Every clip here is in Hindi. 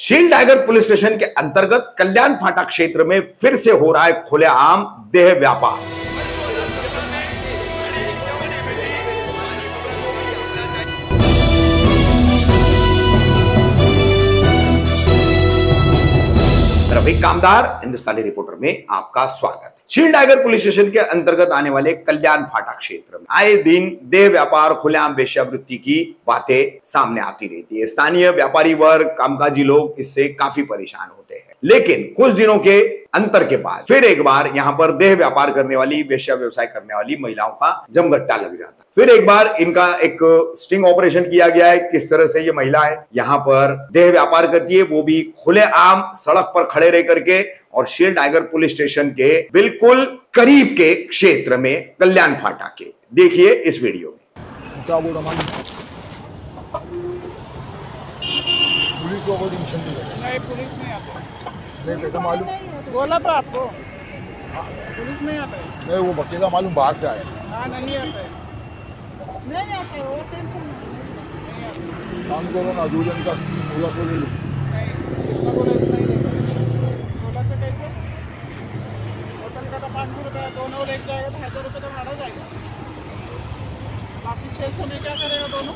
शील टाइगर पुलिस स्टेशन के अंतर्गत कल्याण फाटा क्षेत्र में फिर से हो रहा है खुलेआम देह व्यापार। रवि कामदार, हिंदुस्तानी रिपोर्टर में आपका स्वागत। शील टाइगर पुलिस स्टेशन के अंतर्गत आने वाले कल्याण फाटा क्षेत्र में आए दिन देह व्यापार खुलेआम वेश्यावृत्ति की बातें सामने आती रहती है। स्थानीय व्यापारी वर्ग, कामकाजी लोग इससे काफ़ी परेशान होते हैं। लेकिन कुछ दिनों के अंतर के बाद फिर एक बार यहाँ पर देह व्यापार करने वाली वेश्या व्यवसाय करने वाली महिलाओं का जमघट्टा लग जाता फिर एक बार इनका एक स्टिंग ऑपरेशन किया गया है किस तरह से ये महिला है यहाँ पर देह व्यापार करती है वो भी खुले आम सड़क पर खड़े रह करके और शेर टाइगर पुलिस स्टेशन के बिल्कुल करीब के क्षेत्र में कल्याण फाटा के। देखिए इस वीडियो में। क्या बोल रहा पुलिस को कोई टेंशन नहीं है। पुलिस नहीं आते। नहीं कैसा मालूम। बोला तो आपको। पुलिस नहीं आता है। नहीं वो बकेदा मालूम बाहर का है हाँ नहीं आता है। नहीं आते वो टेंशन काम करो ना दो जन का सोलह सौ ले ही सोलह से कैसे? होटल का तो पाँच सौ रुपया दोनों लेके जाएगा तो हज़ार रुपये तो भाड़ा जाएगा। बाकी छः सौ में क्या करेगा दोनों?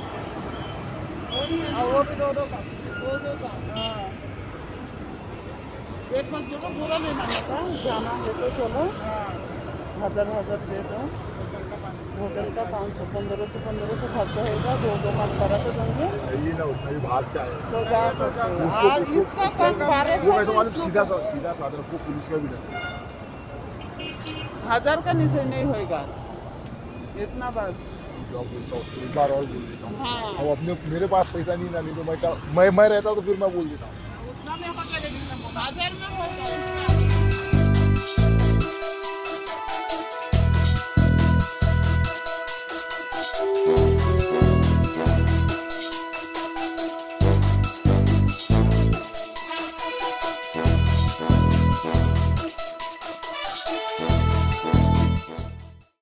हाँ वो भी दो दो का। वो दो का। हाँ। एक मत दो तो पूरा नहीं मांगा जाना है तो चलो हज़ार हज़ार दे दो होटल का पाँच सौ पाँच पंद्रह सौ पंद्रह सौ खर्चा होगा दो दो का बारह सौ देंगे ये ना उतना बाहर से आए। तो जा उसको- उसको- इसका कम बारह वो सौ मालूम सीधा सीधा साधा उसको पुलिस का भी डर हज़ार का नीचे नहीं होएगा। इतना बस जो बोलता हूँ एक बार और बोल देता हूँ। हाँ। अब अपने मेरे पास पैसा नहीं ना नहीं तो मैं मैं मैं रहता तो फिर मैं बोल देता हूँ। बाजार में